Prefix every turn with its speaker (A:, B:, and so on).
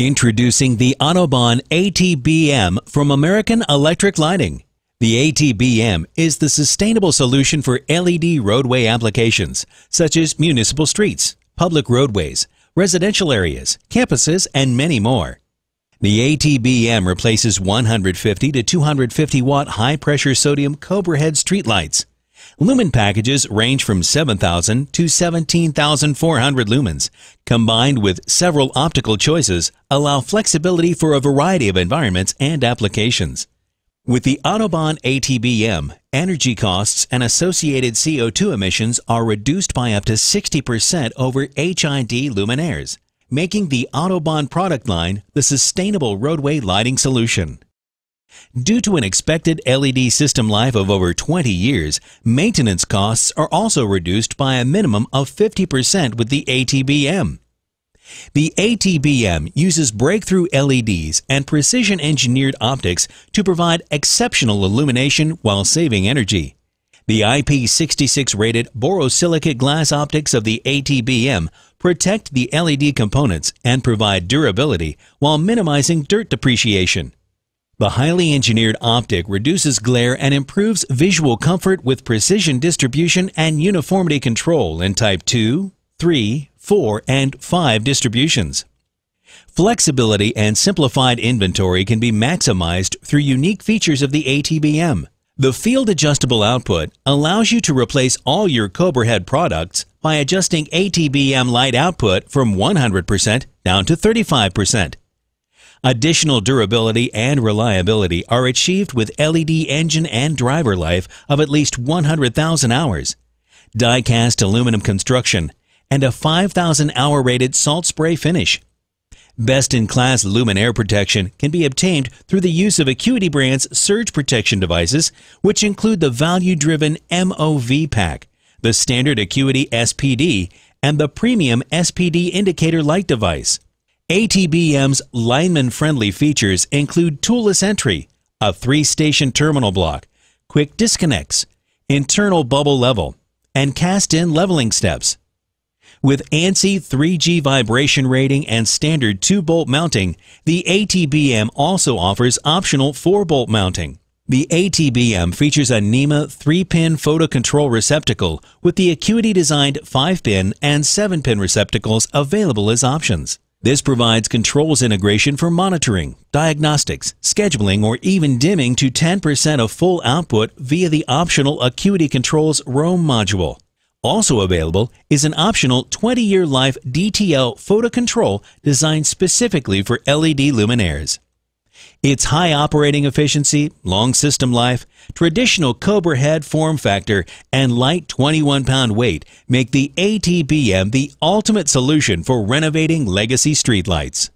A: Introducing the Autobahn ATBM from American Electric Lighting. The ATBM is the sustainable solution for LED roadway applications, such as municipal streets, public roadways, residential areas, campuses, and many more. The ATBM replaces 150 to 250 watt high pressure sodium Cobra head streetlights Lumen packages range from 7,000 to 17,400 lumens. Combined with several optical choices, allow flexibility for a variety of environments and applications. With the Autobahn ATBM, energy costs and associated CO2 emissions are reduced by up to 60% over HID luminaires, making the Autobahn product line the sustainable roadway lighting solution. Due to an expected LED system life of over 20 years, maintenance costs are also reduced by a minimum of 50% with the ATBM. The ATBM uses breakthrough LEDs and precision engineered optics to provide exceptional illumination while saving energy. The IP66 rated borosilicate glass optics of the ATBM protect the LED components and provide durability while minimizing dirt depreciation. The highly engineered optic reduces glare and improves visual comfort with precision distribution and uniformity control in Type 2, 3, 4, and 5 distributions. Flexibility and simplified inventory can be maximized through unique features of the ATBM. The field adjustable output allows you to replace all your Cobra Head products by adjusting ATBM light output from 100% down to 35%. Additional durability and reliability are achieved with LED engine and driver life of at least 100,000 hours, die-cast aluminum construction, and a 5,000 hour rated salt spray finish. Best-in-class luminaire protection can be obtained through the use of Acuity brand's surge protection devices, which include the value-driven MOV pack, the standard Acuity SPD, and the premium SPD indicator light device. ATBM's lineman-friendly features include toolless entry, a three-station terminal block, quick disconnects, internal bubble level, and cast-in leveling steps. With ANSI 3G vibration rating and standard 2-bolt mounting, the ATBM also offers optional 4-bolt mounting. The ATBM features a NEMA 3-pin photo control receptacle with the Acuity-designed 5-pin and 7-pin receptacles available as options. This provides controls integration for monitoring, diagnostics, scheduling, or even dimming to 10% of full output via the optional Acuity Controls Roam module. Also available is an optional 20-year life DTL photo control designed specifically for LED luminaires. Its high operating efficiency, long system life, traditional Cobra head form factor, and light 21 pound weight make the ATBM the ultimate solution for renovating legacy streetlights.